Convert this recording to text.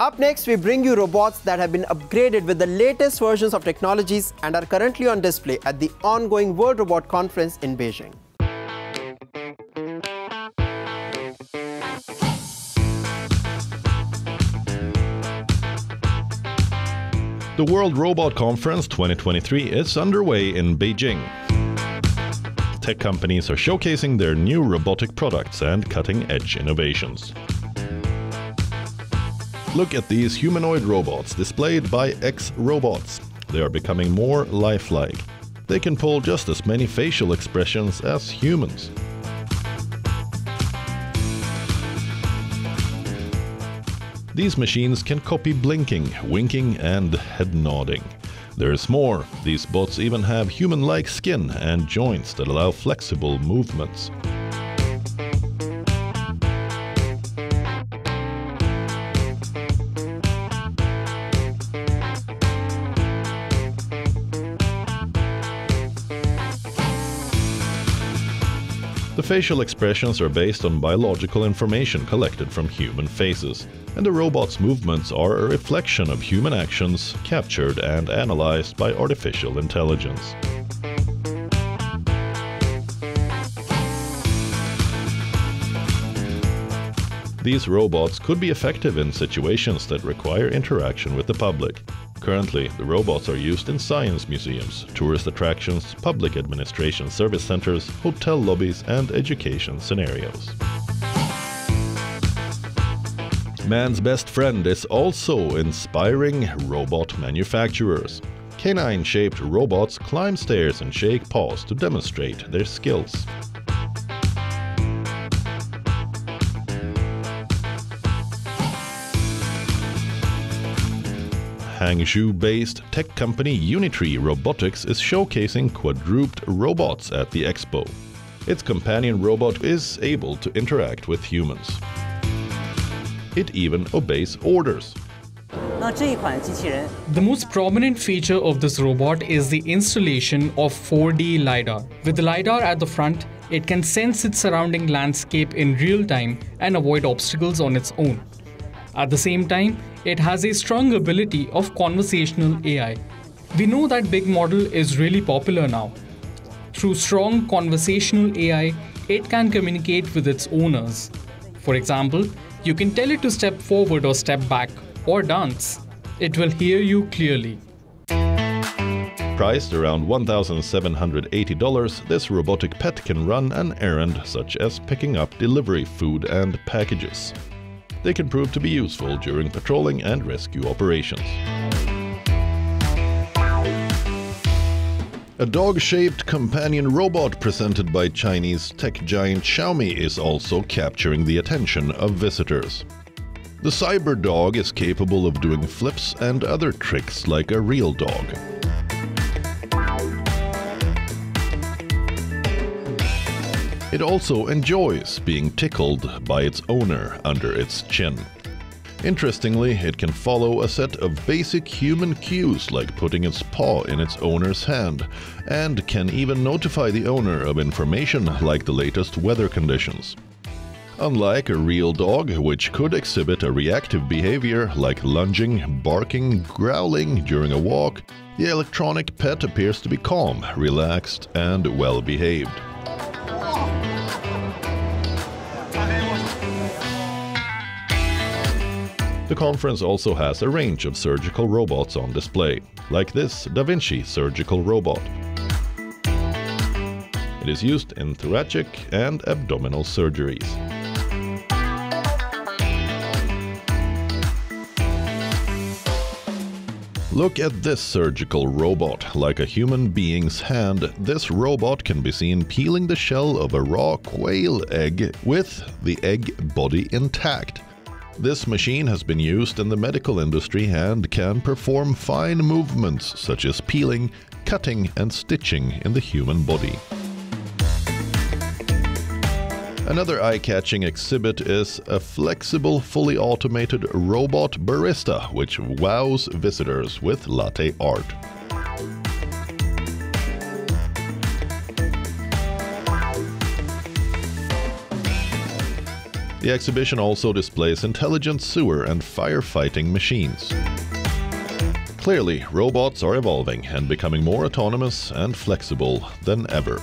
Up next, we bring you robots that have been upgraded with the latest versions of technologies and are currently on display at the ongoing World Robot Conference in Beijing. The World Robot Conference 2023 is underway in Beijing. Tech companies are showcasing their new robotic products and cutting edge innovations. Look at these humanoid robots displayed by EX Robots. They are becoming more lifelike. They can pull just as many facial expressions as humans. These machines can copy blinking, winking, and head nodding. There's more. These bots even have human-like skin and joints that allow flexible movements. The facial expressions are based on biological information collected from human faces, and the robot's movements are a reflection of human actions captured and analyzed by artificial intelligence. These robots could be effective in situations that require interaction with the public. Currently, the robots are used in science museums, tourist attractions, public administration service centers, hotel lobbies, and education scenarios. Man's best friend is also inspiring robot manufacturers. Canine shaped robots climb stairs and shake paws to demonstrate their skills. Hangzhou-based tech company Unitree Robotics is showcasing quadruped robots at the expo. Its companion robot is able to interact with humans. It even obeys orders. The most prominent feature of this robot is the installation of 4D LiDAR. With the LiDAR at the front, it can sense its surrounding landscape in real time and avoid obstacles on its own. At the same time, it has a strong ability of conversational AI. We know that big model is really popular now. Through strong conversational AI, it can communicate with its owners. For example, you can tell it to step forward or step back or dance. It will hear you clearly. Priced around $1,780, this robotic pet can run an errand such as picking up delivery food and packages. They can prove to be useful during patrolling and rescue operations. A dog-shaped companion robot presented by Chinese tech giant Xiaomi is also capturing the attention of visitors. The cyber dog is capable of doing flips and other tricks like a real dog. It also enjoys being tickled by its owner under its chin. Interestingly, it can follow a set of basic human cues like putting its paw in its owner's hand, and can even notify the owner of information like the latest weather conditions. Unlike a real dog, which could exhibit a reactive behavior like lunging, barking, growling during a walk, the electronic pet appears to be calm, relaxed, and well behaved. The conference also has a range of surgical robots on display, like this Da Vinci surgical robot. It is used in thoracic and abdominal surgeries. Look at this surgical robot. Like a human being's hand, this robot can be seen peeling the shell of a raw quail egg with the egg body intact. This machine has been used in the medical industry and can perform fine movements such as peeling, cutting, and stitching in the human body. Another eye-catching exhibit is a flexible, fully automated robot barista, which wows visitors with latte art. The exhibition also displays intelligent sewer and firefighting machines. Clearly, robots are evolving and becoming more autonomous and flexible than ever.